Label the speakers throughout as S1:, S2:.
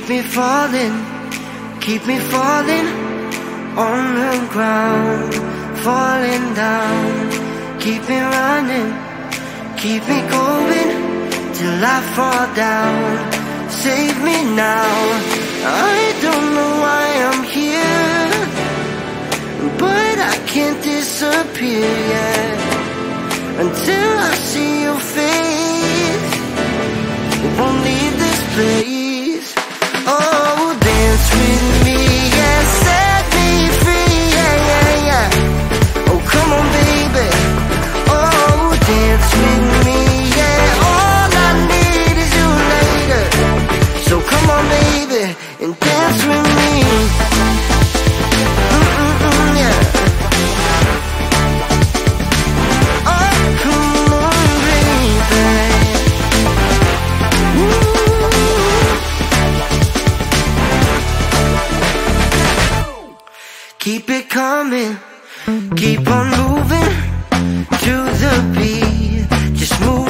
S1: Keep me falling, keep me falling on the ground, falling down. Keep me running, keep me going till I fall down. Save me now. I don't know why I'm here, but I can't disappear yet until I see your face. Won't leave this place. Beat. Just move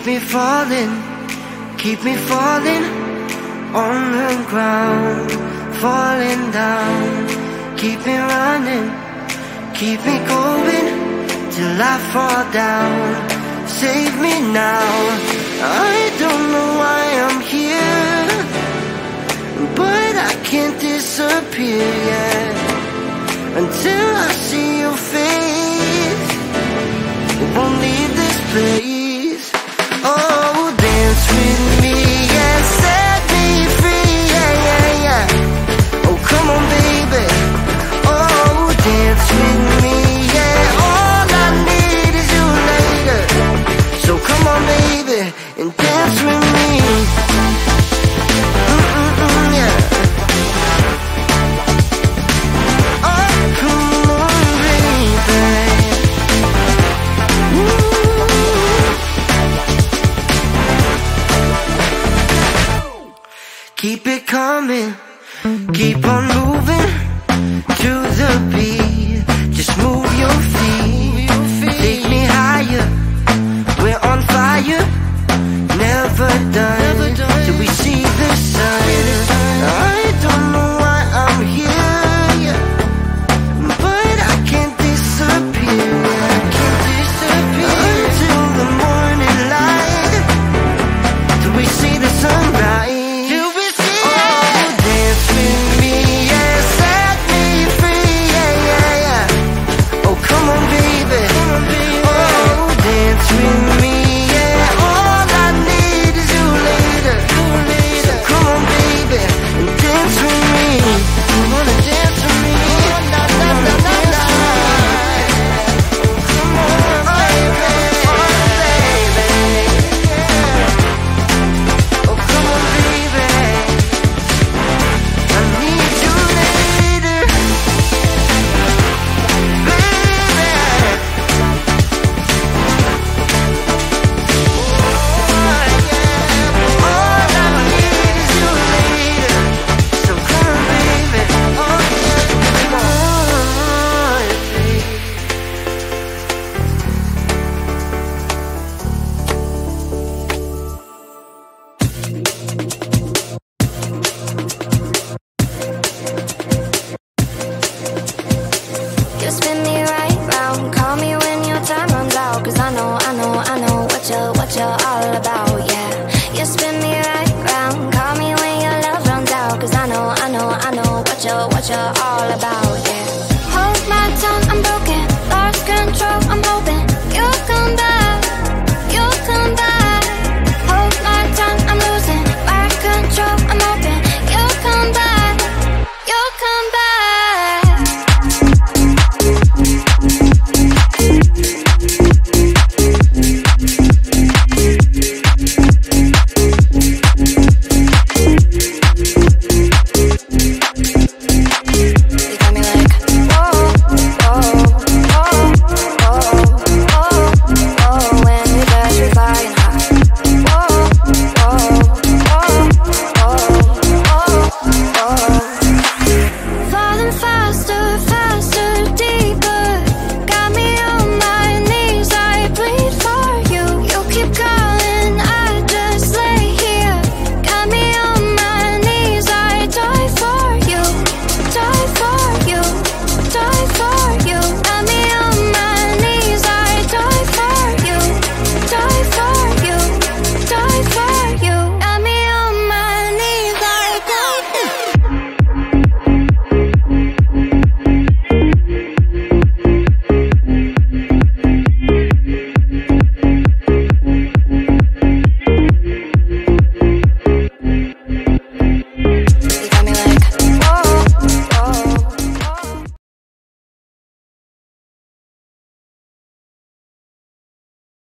S1: Keep me falling, keep me falling on the ground, falling down. Keep me running, keep me going till I fall down. Save me now. I don't know why I'm here, but I can't disappear yet until I see your face. Won't leave this place.